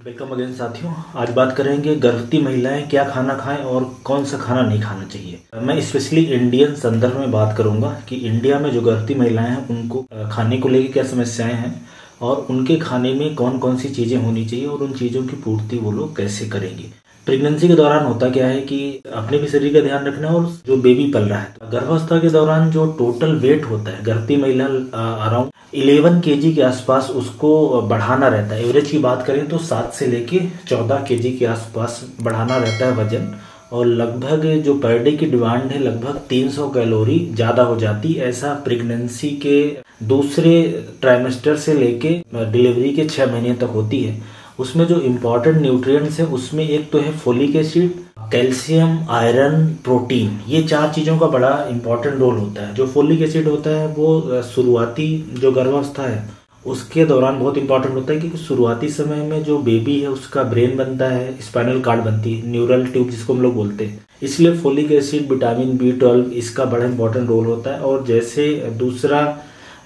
Welcome again साथियों। आज बात करेंगे गर्भवती महिलाएँ क्या खाना खाएँ और कौन सा खाना नहीं खाना चाहिए। मैं स्पेशली इंडियन संदर्भ में बात करूँगा कि इंडिया में जो गर्भवती महिलाएँ हैं, उनको खाने को लेकर क्या समस्याएँ हैं और उनके खाने में कौन कौन सी चीज़ें होनी चाहिए और उन चीज़ों की पूर्ति वो लोग कैसे करेंगे। प्रेगनेंसी के दौरान होता क्या है कि अपने भी शरीर का ध्यान रखना और जो बेबी पल रहा है गर्भावस्था के दौरान जो टोटल वेट होता है, गर्भवती महिला अराउंड इलेवन के के आसपास उसको बढ़ाना रहता है। एवरेज की बात करें तो सात से लेके चौदह के के आसपास बढ़ाना रहता है वज़न और लगभग जो पर डे की डिमांड है लगभग 300 कैलोरी ज़्यादा हो जाती ऐसा प्रेगनेंसी के दूसरे ट्राइमेस्टर से लेके डिलीवरी के छह महीने तक होती है। उसमें जो इम्पोर्टेंट न्यूट्रिएंट्स है, उसमें एक तो है folic acid calcium iron protein ये चार चीज़ों का बड़ा इंपॉर्टेंट रोल होता है। जो फोलिक एसिड होता है, वो शुरुआती जो गर्भावस्था है, उसके दौरान बहुत इंपॉर्टेंट होता है क्योंकि शुरुआती समय में जो बेबी है, उसका ब्रेन बनता है स्पाइनल कार्ड बनती है न्यूरल ट्यूब जिसको हम लोग बोलते हैं। इसलिए folic acid vitamin B twelve इसका बड़ा इंपॉर्टेंट रोल होता है। और जैसे दूसरा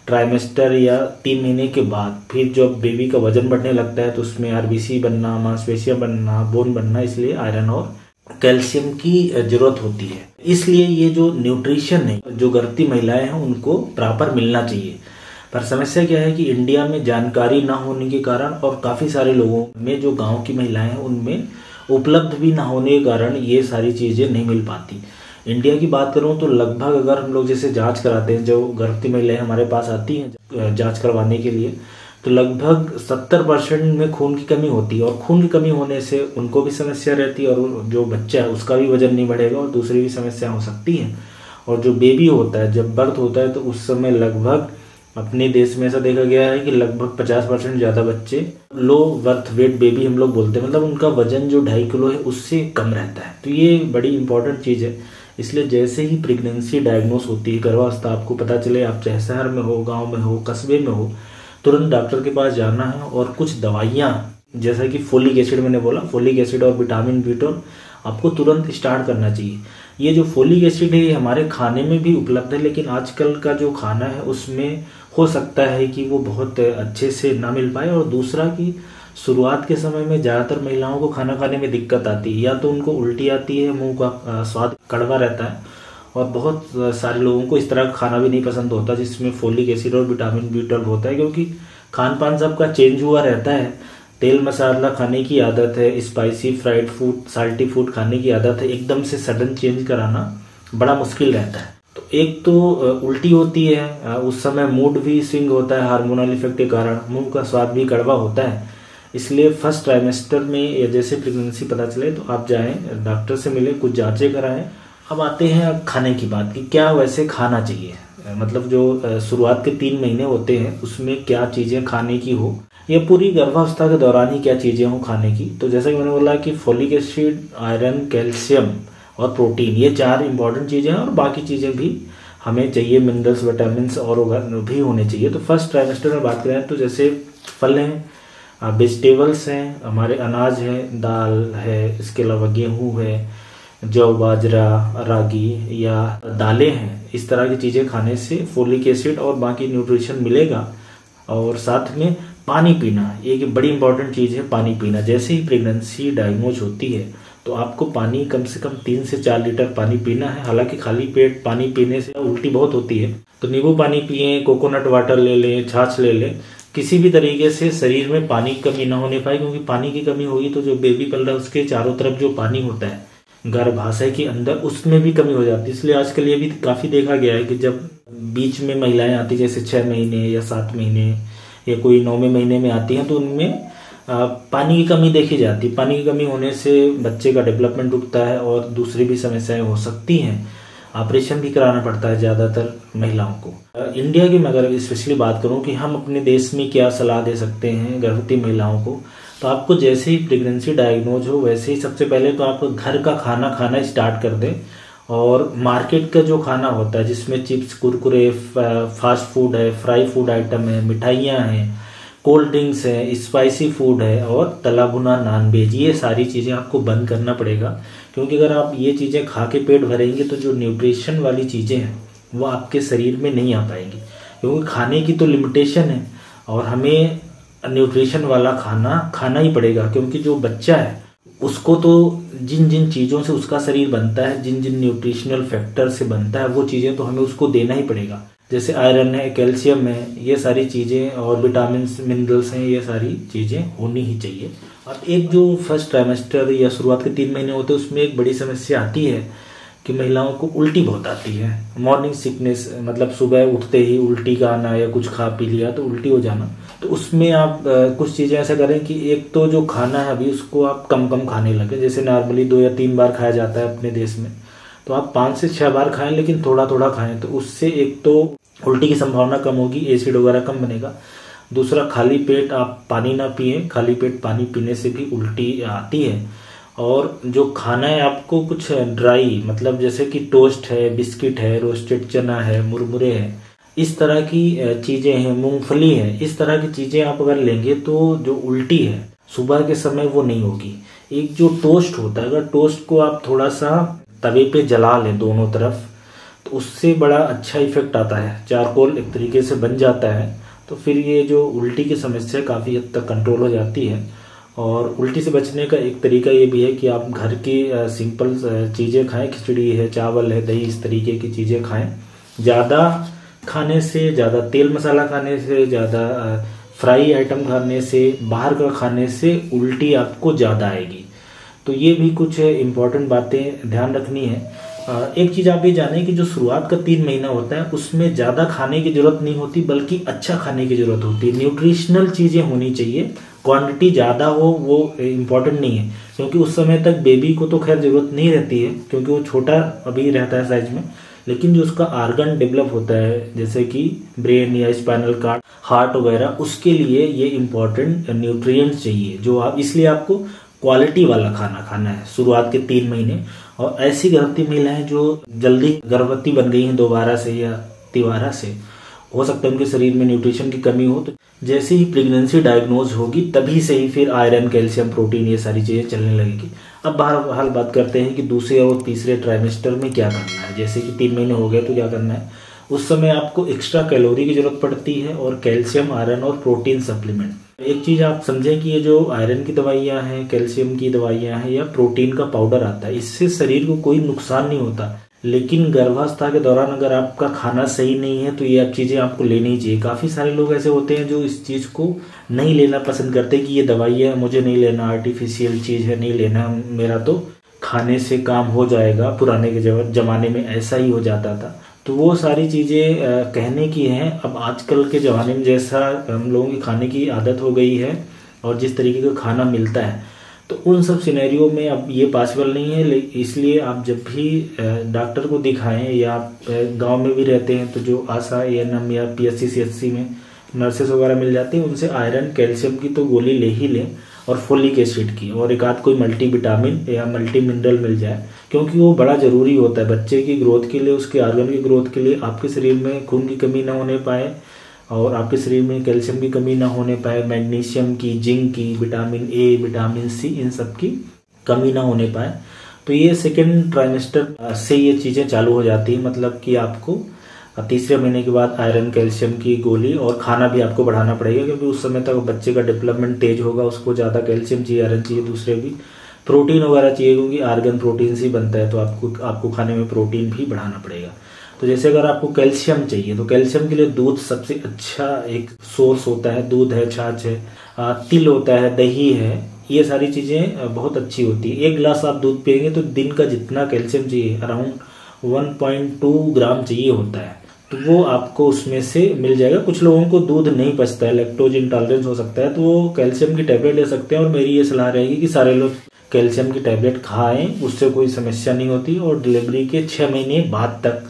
ट्राइमेस्टर या तीन महीने के बाद फिर जब बेबी का वज़न बढ़ने लगता है तो उसमें आरबीसी बनना, मांसपेशियाँ बनना बोन बनना, इसलिए आयरन और कैल्शियम की ज़रूरत होती है। इसलिए ये जो न्यूट्रिशन है, जो गर्भवती महिलाएँ हैं, उनको प्रॉपर मिलना चाहिए। पर समस्या क्या है कि इंडिया में जानकारी ना होने के कारण और काफ़ी सारे लोगों में जो गाँव की महिलाएँ हैं, उनमें उपलब्ध भी ना होने के कारण ये सारी चीज़ें नहीं मिल पाती। इंडिया की बात करूँ तो लगभग अगर हम लोग जैसे जाँच कराते हैं, जो गर्भवती महिलाएँ हमारे पास आती हैं जाँच करवाने के लिए तो लगभग सत्तर परसेंट में खून की कमी होती है और खून की कमी होने से उनको भी समस्या रहती है और जो बच्चा है, उसका भी वज़न नहीं बढ़ेगा और दूसरी भी समस्या हो सकती है। और जो बेबी होता है, जब बर्थ होता है तो उस समय लगभग अपने देश में ऐसा देखा गया है कि लगभग 50 परसेंट ज़्यादा बच्चे लो बर्थ वेट बेबी हम लोग बोलते हैं मतलब उनका वज़न जो ढाई किलो है, उससे कम रहता है। तो ये बड़ी इंपॉर्टेंट चीज़ है। इसलिए जैसे ही प्रेगनेंसी डायग्नोस होती है, गर्भावस्था आपको पता चले, आप चाहे शहर में हो, गाँव में हो, कस्बे में हो, तुरंत डॉक्टर के पास जाना है और कुछ दवाइयाँ, जैसा कि फोलिक एसिड मैंने बोला फोलिक एसिड और विटामिन बीटोन आपको तुरंत स्टार्ट करना चाहिए। ये जो फोलिक एसिड है, ये हमारे खाने में भी उपलब्ध है, लेकिन आजकल का जो खाना है, उसमें हो सकता है कि वो बहुत अच्छे से ना मिल पाए और दूसरा कि शुरुआत के समय में ज़्यादातर महिलाओं को खाना खाने में दिक्कत आती है, या तो उनको उल्टी आती है, मुँह का स्वाद कड़वा रहता है, और बहुत सारे लोगों को इस तरह का खाना भी नहीं पसंद होता, जिसमें फोलिक एसिड और विटामिन बी ट्वेल्व होता है, क्योंकि खान पान सबका चेंज हुआ रहता है। तेल मसाला खाने की आदत है, spicy, fried food, salty food खाने की आदत है, एकदम से सडन चेंज कराना बड़ा मुश्किल रहता है। तो एक तो उल्टी होती है उस समय मूड भी स्विंग होता है, हार्मोनल इफ़ेक्ट के कारण, मुँह का स्वाद भी कड़वा होता है इसलिए फ़र्स्ट ट्राइमेस्टर में या जैसे प्रेगनेंसी पता चले तो आप जाएँ डॉक्टर से मिले, कुछ जांचें कराएँ। अब आते हैं खाने की बात कि क्या वैसे खाना चाहिए? मतलब जो शुरुआत के तीन महीने होते हैं, उसमें क्या चीज़ें खाने की हो? या पूरी गर्भावस्था के दौरान ही क्या चीज़ें हों खाने की? तो जैसा कि मैंने बोला कि फोलिक एसिड आयरन कैल्शियम और प्रोटीन ये चार इंपॉर्टेंट चीज़ें हैं और बाकी चीज़ें भी हमें चाहिए मिनरल्स विटामिन और भी होने चाहिए। तो फ़र्स्ट ट्राइमेस्टर में बात करें तो जैसे फल हैं वेजिटेबल्स हैं, हमारे अनाज है, दाल है, इसके अलावा गेहूँ है, जौ, बाजरा, रागी या दालें हैं। इस तरह की चीज़ें खाने से फोलिक एसिड और बाकी न्यूट्रिशन मिलेगा और साथ में पानी पीना, एक बड़ी इंपॉर्टेंट चीज़ है पानी पीना। जैसे ही प्रेगनेंसी डायग्नोज होती है तो आपको पानी कम से कम तीन से चार लीटर पानी पीना है। हालाँकि खाली पेट पानी पीने से उल्टी बहुत होती है। तो नींबू पानी पिए कोकोनट वाटर ले लें, छाछ ले लें किसी भी तरीके से शरीर में पानी की कमी ना होने पाए, क्योंकि पानी की कमी होगी तो जो बेबी पल रहा है उसके चारों तरफ़ जो पानी होता है, गर्भाशय के अंदर उसमें भी कमी हो जाती है। इसलिए आजकल ये भी काफ़ी देखा गया है कि जब बीच में महिलाएँ आती जैसे छह महीने या सात महीने या कोई नौवे महीने में आती हैं तो उनमें पानी की कमी देखी जाती है। पानी की कमी होने से बच्चे का डेवलपमेंट रुकता है और दूसरी भी समस्याएँ हो सकती हैं। ऑपरेशन भी कराना पड़ता है ज़्यादातर महिलाओं को। इंडिया की मैं अगर स्पेशली बात करूँ कि हम अपने देश में क्या सलाह दे सकते हैं गर्भवती महिलाओं को तो आपको जैसे ही प्रेगनेंसी डायग्नोज हो, वैसे ही सबसे पहले तो आप घर का खाना खाना स्टार्ट कर दें और मार्केट का जो खाना होता है, जिसमें चिप्स कुरकुरे फास्ट फ़ूड है फ्राई फ़ूड आइटम है, मिठाइयाँ हैं कोल्ड ड्रिंक्स है स्पाइसी फ़ूड है और तला भुना नॉन वेज ये सारी चीज़ें आपको बंद करना पड़ेगा। क्योंकि अगर आप ये चीज़ें खा के पेट भरेंगे तो जो न्यूट्रिशन वाली चीज़ें हैं, वो आपके शरीर में नहीं आ पाएँगी। क्योंकि खाने की तो लिमिटेशन है और हमें न्यूट्रिशन वाला खाना खाना ही पड़ेगा, क्योंकि जो बच्चा है, उसको तो जिन जिन चीज़ों से उसका शरीर बनता है जिन जिन न्यूट्रिशनल फैक्टर से बनता है, वो चीज़ें तो हमें उसको देना ही पड़ेगा। जैसे आयरन है कैल्शियम है, ये सारी चीज़ें और विटामिन मिनरल्स हैं, ये सारी चीज़ें होनी ही चाहिए। और एक जो फ़र्स्ट ट्राइमेस्टर या शुरुआत के तीन महीने होते हैं उसमें एक बड़ी समस्या आती है कि महिलाओं को उल्टी बहुत आती है। मॉर्निंग सिकनेस मतलब सुबह उठते ही उल्टी का आना या कुछ खा पी लिया तो उल्टी हो जाना। तो उसमें आप आ, कुछ चीज़ें ऐसा करें कि एक तो जो खाना है अभी उसको आप कम कम खाने लगे। जैसे नॉर्मली दो या तीन बार खाया जाता है अपने देश में तो आप पाँच से छः बार खाएँ लेकिन थोड़ा थोड़ा खाएँ तो उससे एक तो उल्टी की संभावना कम होगी एसिड वगैरह कम बनेगा। दूसरा, खाली पेट आप पानी ना पिए, खाली पेट पानी पीने से भी उल्टी आती है। और जो खाना है, आपको कुछ ड्राई मतलब जैसे कि टोस्ट है, बिस्किट है, रोस्टेड चना है, मुरमुरे है, इस तरह की चीज़ें हैं, मूंगफली है, इस तरह की चीज़ें आप अगर लेंगे तो जो उल्टी है, सुबह के समय वो नहीं होगी। एक जो टोस्ट होता है, अगर टोस्ट को आप थोड़ा सा तवे पे जला लें दोनों तरफ़ तो उससे बड़ा अच्छा इफ़ेक्ट आता है, चारकोल एक तरीके से बन जाता है। तो फिर ये जो उल्टी की समस्या काफ़ी हद तक कंट्रोल हो जाती है। और उल्टी से बचने का एक तरीका ये भी है कि आप घर की सिंपल चीज़ें खाएँ, खिचड़ी है, चावल है, दही इस तरीके की चीज़ें खाएँ। ज़्यादा खाने से, ज़्यादा तेल मसाला खाने से, ज़्यादा फ्राई आइटम खाने से, बाहर का खाने से उल्टी आपको ज़्यादा आएगी। तो ये भी कुछ इम्पोर्टेंट बातें ध्यान रखनी है। एक चीज़ आप ये जाने कि जो शुरुआत का तीन महीना होता है, उसमें ज़्यादा खाने की ज़रूरत नहीं होती, बल्कि अच्छा खाने की ज़रूरत होती है। न्यूट्रिशनल चीज़ें होनी चाहिए। क्वांटिटी ज़्यादा हो, वो इम्पोर्टेंट नहीं है। क्योंकि उस समय तक बेबी को तो खैर ज़रूरत नहीं रहती है, क्योंकि वो छोटा अभी रहता है साइज़ में। लेकिन जो उसका आर्गन डेवलप होता है, जैसे कि ब्रेन या स्पाइनल कार्ड हार्ट वगैरह, उसके लिए ये इम्पोर्टेंट न्यूट्रिएंट्स चाहिए, जो आप, इसलिए आपको क्वालिटी वाला खाना खाना है शुरुआत के तीन महीने। और ऐसी गर्भवती महिलाएँ जो जल्दी गर्भवती बन गई हैं दोबारा से या तिवारा से। हो सकता है उनके शरीर में न्यूट्रिशन की कमी हो तो जैसे ही प्रेगनेंसी डायग्नोज होगी, तभी से ही फिर आयरन कैल्शियम प्रोटीन ये सारी चीज़ें चलने लगेगी। अब बाहर हाल बात करते हैं कि दूसरे और तीसरे ट्राइमेस्टर में क्या करना है। जैसे कि तीन महीने हो गए तो क्या करना है? उस समय आपको एक्स्ट्रा कैलोरी की ज़रूरत पड़ती है और कैल्शियम आयरन और प्रोटीन सप्लीमेंट एक चीज़ आप समझें कि ये जो आयरन की दवाइयाँ हैं कैल्शियम की दवाइयाँ हैं या प्रोटीन का पाउडर आता है, इससे शरीर को कोई नुकसान नहीं होता। लेकिन गर्भावस्था के दौरान अगर आपका खाना सही नहीं है तो ये आप चीज़ें आपको लेनी चाहिए। काफ़ी सारे लोग ऐसे होते हैं जो इस चीज़ को नहीं लेना पसंद करते कि ये दवाई है, मुझे नहीं लेना आर्टिफिशियल चीज़ है, नहीं लेना, मेरा तो खाने से काम हो जाएगा, पुराने के ज़माने में ऐसा ही हो जाता था। तो वो सारी चीज़ें कहने की हैं। अब आजकल के ज़माने में जैसा हम लोगों की खाने की आदत हो गई है और जिस तरीके का खाना मिलता है तो उन सब सिनेरियो में अब ये पॉसिबल नहीं है। इसलिए आप जब भी डॉक्टर को दिखाएँ या आप गाँव में भी रहते हैं तो जो आशा ए एन एम या P S C C S C में नर्सेस वगैरह मिल जाती हैं, उनसे आयरन कैल्शियम की तो गोली ले ही लें। और फोलिक एसिड की और एक आध कोई मल्टी विटामिन या मल्टी मिनरल मिल जाए, क्योंकि वो बड़ा ज़रूरी होता है बच्चे की ग्रोथ के लिए, उसके आर्गन की ग्रोथ के लिए, आपके शरीर में खून की कमी ना होने पाए और आपके शरीर में कैल्शियम की कमी ना होने पाए, मैग्नीशियम की, जिंक की विटामिन ए विटामिन सी इन सब की कमी ना होने पाए। तो ये सेकेंड ट्राइमेस्टर से ये चीज़ें चालू हो जाती है मतलब कि आपको तीसरे महीने के बाद आयरन, कैल्शियम की गोली और खाना भी आपको बढ़ाना पड़ेगा, क्योंकि उस समय तक बच्चे का डेवलपमेंट तेज होगा, उसको ज़्यादा कैल्शियम चाहिए, आयरन चाहिए, दूसरे भी प्रोटीन वगैरह चाहिए, क्योंकि आर्गन प्रोटीन से बनता है तो आपको आपको खाने में प्रोटीन भी बढ़ाना पड़ेगा। तो जैसे अगर आपको कैल्शियम चाहिए तो कैल्शियम के लिए दूध सबसे अच्छा एक सोर्स होता है, दूध है, छाछ है तिल होता है, दही है, ये सारी चीज़ें बहुत अच्छी होती है। एक गिलास आप दूध पियेंगे तो दिन का जितना कैल्शियम चाहिए, अराउंड 1.2 ग्राम चाहिए होता है। तो वो आपको उसमें से मिल जाएगा। कुछ लोगों को दूध नहीं पचता है लेक्टोज इंटॉलरेंस हो सकता है तो वो कैल्शियम की टैबलेट ले सकते हैं और मेरी ये सलाह रहेगी कि सारे लोग कैल्शियम की टैबलेट खाएँ, उससे कोई समस्या नहीं होती और डिलीवरी के छः महीने बाद तक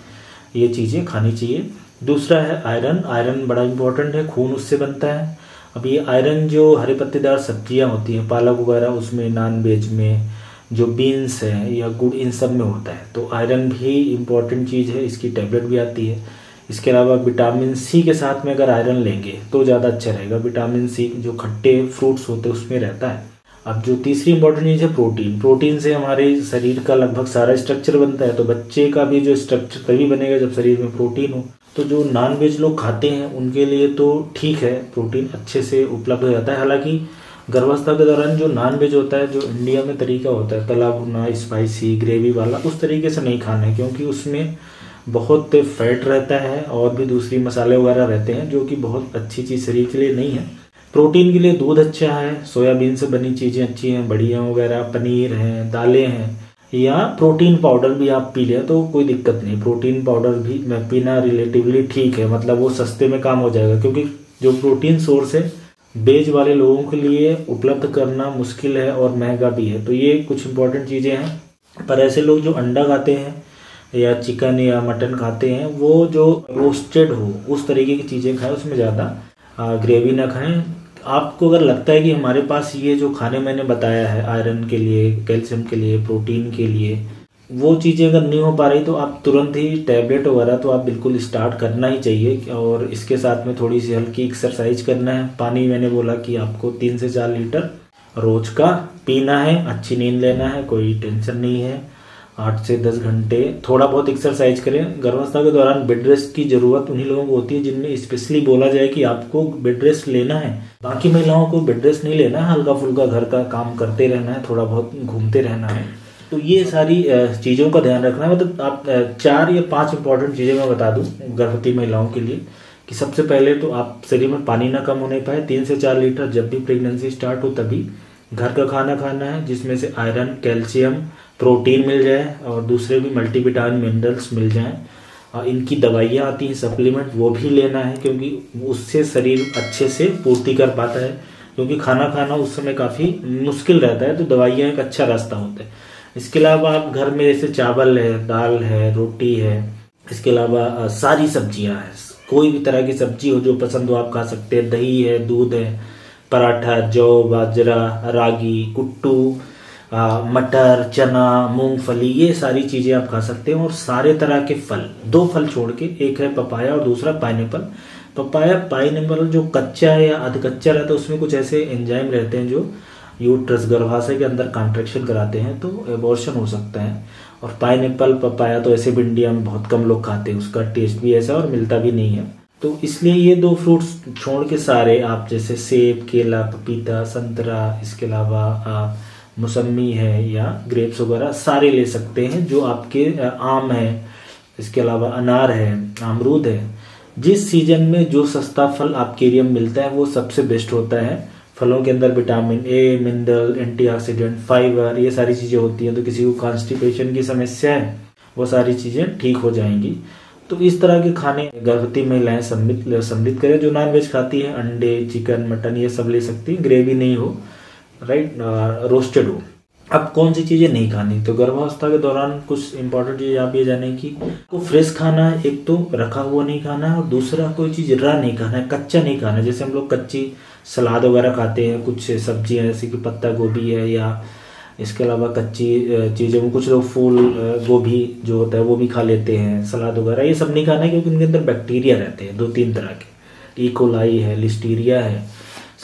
ये चीज़ें खानी चाहिए। दूसरा है आयरन आयरन बड़ा इंपॉर्टेंट है, खून उससे बनता है। अब ये आयरन जो हरे पत्तेदार सब्ज़ियाँ होती हैं, पालक वगैरह, उसमें नॉन वेज में जो बीन्स हैं या गुड़, इन सब में होता है। तो आयरन भी इंपॉर्टेंट चीज़ है, इसकी टैबलेट भी आती है। इसके अलावा विटामिन सी के साथ में अगर आयरन लेंगे तो ज़्यादा अच्छा रहेगा। विटामिन सी जो खट्टे फ्रूट्स होते हैं, उसमें रहता है। अब जो तीसरी इंपॉर्टेंट चीज़ है प्रोटीन प्रोटीन से हमारे शरीर का लगभग सारा स्ट्रक्चर बनता है। तो बच्चे का भी जो स्ट्रक्चर तभी बनेगा जब शरीर में प्रोटीन हो। तो जो नॉन वेज लोग खाते हैं, उनके लिए तो ठीक है प्रोटीन अच्छे से उपलब्ध हो जाता है। हालाँकि गर्भावस्था के दौरान जो नॉन वेज होता है, जो इंडिया में तरीका होता है, तला भुना स्पाइसी ग्रेवी वाला, उस तरीके से नहीं खाना है, क्योंकि उसमें बहुत फैट रहता है और भी दूसरी मसाले वगैरह रहते हैं जो कि बहुत अच्छी चीज़ शरीर के लिए नहीं है। प्रोटीन के लिए दूध अच्छा है, सोयाबीन से बनी चीज़ें अच्छी हैं, बढ़िया वगैरह, पनीर है, दालें हैं, या प्रोटीन पाउडर भी आप पी लें तो कोई दिक्कत नहीं। प्रोटीन पाउडर भी पीना रिलेटिवली ठीक है मतलब वो सस्ते में काम हो जाएगा, क्योंकि जो प्रोटीन सोर्स है बेज वाले लोगों के लिए उपलब्ध करना मुश्किल है और महँगा भी है। तो ये कुछ इंपॉर्टेंट चीज़ें हैं। पर ऐसे लोग जो अंडा खाते हैं या चिकन या मटन खाते हैं, वो जो रोस्टेड हो, उस तरीके की चीज़ें खाएँ, उसमें ज़्यादा ग्रेवी ना खाएँ। आपको अगर लगता है कि हमारे पास ये जो खाने मैंने बताया है आयरन के लिए कैल्शियम के लिए प्रोटीन के लिए, वो चीज़ें अगर नहीं हो पा रही तो आप तुरंत ही टैबलेट वगैरह तो आप बिल्कुल स्टार्ट करना ही चाहिए। और इसके साथ में थोड़ी सी हल्की एक्सरसाइज करना है। पानी मैंने बोला कि आपको तीन से चार लीटर रोज का पीना है, अच्छी नींद लेना है, कोई टेंशन नहीं है। आठ से दस घंटे थोड़ा बहुत एक्सरसाइज करें। गर्भावस्था के दौरान बेड रेस्ट की ज़रूरत उन्हीं लोगों को होती है जिनमें स्पेशली बोला जाए कि आपको बेड रेस्ट लेना है। बाकी महिलाओं को बेड रेस्ट नहीं लेना है हल्का फुल्का घर का काम करते रहना है, थोड़ा बहुत घूमते रहना है। तो ये सारी चीज़ों का ध्यान रखना है। मतलब आप चार या पाँच इंपॉर्टेंट चीज़ें मैं बता दूँ गर्भवती महिलाओं के लिए कि सबसे पहले तो आप शरीर में पानी ना कम होने पाए। तीन से चार लीटर जब भी प्रेगनेंसी स्टार्ट हो तभी घर का खाना खाना है, जिसमें से आयरन कैल्शियम प्रोटीन मिल जाए और दूसरे भी मल्टीविटामिन, मिनरल्स मिल जाएँ। और इनकी दवाइयाँ आती हैं, सप्लीमेंट, वो भी लेना है क्योंकि उससे शरीर अच्छे से पूर्ति कर पाता है। क्योंकि खाना खाना उस समय काफ़ी मुश्किल रहता है तो दवाइयाँ एक अच्छा रास्ता होता है। इसके अलावा आप घर में जैसे चावल है, दाल है, रोटी है, इसके अलावा सारी सब्ज़ियाँ हैं। कोई भी तरह की सब्ज़ी हो जो पसंद हो आप खा सकते हैं। दही है, दूध है, पराठा, जौ, बाजरा, रागी, कुट्टू मटर, चना मूंगफली ये सारी चीज़ें आप खा सकते हैं और सारे तरह के फल। दो फल छोड़ के, एक है पपाया और दूसरा पाइनएप्पल। पपाया, पाइनएप्पल जो कच्चा है या अध कच्चा रहता है, उसमें कुछ ऐसे एंजाइम रहते हैं जो यूट्रस गर्भाशय के अंदर कॉन्ट्रेक्शन कराते हैं तो एबॉर्शन हो सकता है। और पाइन पपाया तो ऐसे भी इंडिया में बहुत कम लोग खाते हैं, उसका टेस्ट भी ऐसा और मिलता भी नहीं है। तो इसलिए ये दो फ्रूट्स छोड़ के सारे आप जैसे सेब, केला, पपीता, संतरा, इसके अलावा मौसमी है या ग्रेप्स वगैरह, सारे ले सकते हैं जो आपके आम है। इसके अलावा अनार है, अमरूद है। जिस सीज़न में जो सस्ता फल आपके एरिया में मिलता है, वो सबसे बेस्ट होता है। फलों के अंदर vitamin A mineral antioxidant fibre ये सारी चीज़ें होती हैं। तो किसी को कॉन्स्टिपेशन की समस्या है, वो सारी चीज़ें ठीक हो जाएँगी। तो इस तरह के खाने गर्भवती महिलाएँ सम्मिलित सम्मिलित करें। जो नॉन वेज खाती है, अंडे चिकन मटन ये सब ले सकती हैं। ग्रेवी नहीं हो। राइट रोस्टेड हो। अब कौन सी चीज़ें नहीं खानी? तो गर्भावस्था के दौरान कुछ इंपॉर्टेंट चीज़ आप ये जाने की को फ्रेश खाना है, एक तो रखा हुआ नहीं खाना है, और दूसरा कोई चीज़ रा नहीं खाना है, कच्चा नहीं खाना है। जैसे हम लोग कच्ची सलाद वगैरह खाते हैं, कुछ सब्ज़ियाँ जैसे कि पत्ता गोभी है या इसके अलावा कच्ची चीज़ें कुछ लोग फूल गोभी जो होता है, वो भी खा लेते हैं, सलाद वगैरह। ये सब नहीं खाना है क्योंकि उनके अंदर बैक्टीरिया रहते हैं, दो तीन तरह के। इकोलाई है लिस्टीरिया है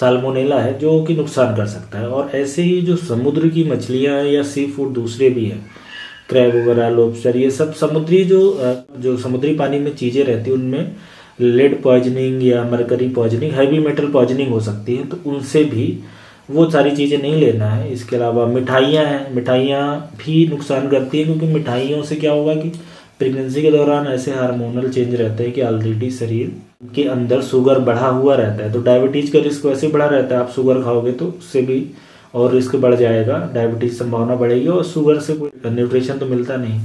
साल्मोनेला है, जो कि नुकसान कर सकता है। और ऐसे ही जो समुद्र की मछलियाँ हैं या सी फ़ूड दूसरे भी हैं क्रैब वगैरह लोबस्टर ये सब समुद्री जो जो समुद्री पानी में चीज़ें रहती हैं, उनमें लेड पॉइजनिंग या mercury poisoning heavy metal poisoning हो सकती है तो उनसे भी वो सारी चीज़ें नहीं लेना है। इसके अलावा मिठाइयाँ हैं, मिठाइयाँ भी नुकसान करती हैं, क्योंकि मिठाइयों से क्या होगा कि प्रेगनेंसी के दौरान ऐसे हार्मोनल चेंज रहते हैं कि ऑलरेडी शरीर के अंदर शुगर बढ़ा हुआ रहता है। तो डायबिटीज़ का रिस्क वैसे बढ़ा रहता है। आप शुगर खाओगे तो उससे भी और रिस्क बढ़ जाएगा। डायबिटीज़ संभावना बढ़ेगी और शुगर से कोई न्यूट्रिशन तो मिलता नहीं।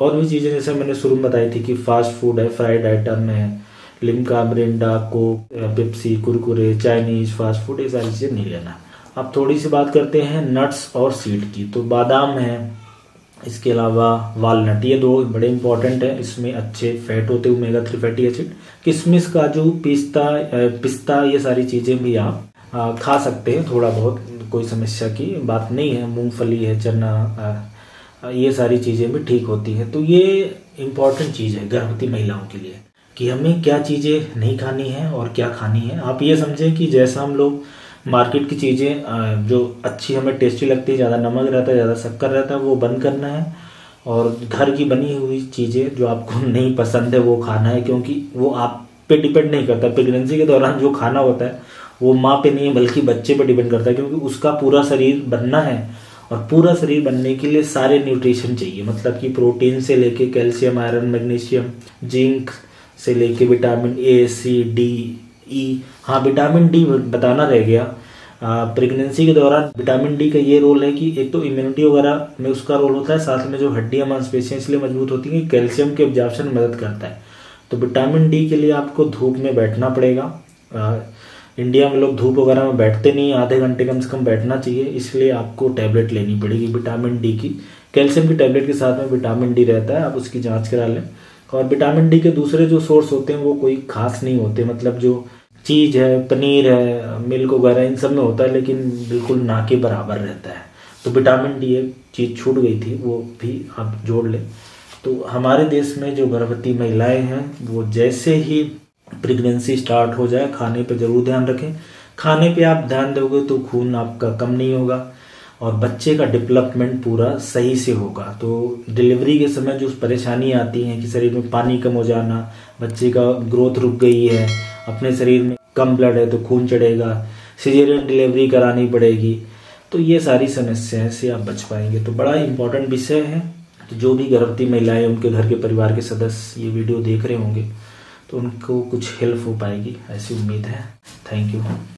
और भी चीज़ें जैसे मैंने शुरू में बताई थी कि फास्ट फ़ूड है फ्राइड आइटम है Limca Mirinda, Coke Pepsi, Kurkure Chinese fast food ये सारी चीज़ें नहीं लेना। अब थोड़ी सी बात करते हैं नट्स और सीड की। तो बादाम है इसके अलावा वालनट, ये दो बड़े इंपॉर्टेंट है। इसमें अच्छे फैट होते हैं ओमेगा थ्री फैटी एसिड किशमिश, काजू, पिस्ता पिस्ता, ये सारी चीज़ें भी आप खा सकते हैं थोड़ा बहुत, कोई समस्या की बात नहीं है। मूंगफली है, चना ये सारी चीज़ें भी ठीक होती हैं। तो ये इंपॉर्टेंट चीज़ है गर्भवती महिलाओं के लिए कि हमें क्या चीज़ें नहीं खानी है और क्या खानी है। आप ये समझें कि जैसा हम लोग मार्केट की चीज़ें जो अच्छी हमें टेस्टी लगती है, ज़्यादा नमक रहता है, ज़्यादा शक्कर रहता है, वो बंद करना है। और घर की बनी हुई चीज़ें जो आपको नहीं पसंद है, वो खाना है, क्योंकि वो आप पे डिपेंड नहीं करता। प्रेगनेंसी के दौरान जो खाना होता है, वो माँ पे नहीं है, बल्कि बच्चे पे डिपेंड करता है, क्योंकि उसका पूरा शरीर बनना है। और पूरा शरीर बनने के लिए सारे न्यूट्रिशन चाहिए। मतलब कि प्रोटीन से लेके कैल्शियम, आयरन, मैग्नीशियम, जिंक से लेके vitamin A, C, D E हाँ विटामिन डी बताना रह गया। प्रेगनेंसी के दौरान विटामिन डी का ये रोल है कि एक तो इम्यूनिटी वगैरह में उसका रोल होता है साथ में जो हड्डियाँ मांसपेशियाँ इसलिए मज़बूत होती हैं कैल्शियम के ऑब्जॉर्प्शन में मदद करता है। तो विटामिन डी के लिए आपको धूप में बैठना पड़ेगा। आ, इंडिया में लोग धूप वगैरह में बैठते नहीं आधे घंटे कम से कम बैठना चाहिए इसलिए आपको टैबलेट लेनी पड़ेगी विटामिन डी की। कैल्शियम की टैबलेट के साथ में विटामिन डी रहता है आप उसकी जाँच करा लें। और विटामिन डी के दूसरे जो सोर्स होते हैं वो कोई खास नहीं होते मतलब जो चीज़ है, पनीर है, मिल्क वगैरह, इन सब में होता है, लेकिन बिल्कुल ना के बराबर रहता है। तो विटामिन डी एक चीज़ छूट गई थी, वो भी आप जोड़ लें। तो हमारे देश में जो गर्भवती महिलाएँ हैं, वो जैसे ही प्रेगनेंसी स्टार्ट हो जाए, खाने पे ज़रूर ध्यान रखें। खाने पे आप ध्यान दोगे तो खून आपका कम नहीं होगा और बच्चे का डेवलपमेंट पूरा सही से होगा। तो डिलीवरी के समय जो परेशानी आती है कि शरीर में पानी कम हो जाना, बच्चे का ग्रोथ रुक गई है अपने शरीर में कम ब्लड है तो खून चढ़ेगा सीजेरियन डिलीवरी करानी पड़ेगी। तो ये सारी समस्याएँ से आप बच पाएँगे। तो बड़ा इंपॉर्टेंट विषय है। तो जो भी गर्भवती महिलाएँ उनके घर के परिवार के सदस्य ये वीडियो देख रहे होंगे तो उनको कुछ हेल्प हो पाएगी, ऐसी उम्मीद है। Thank you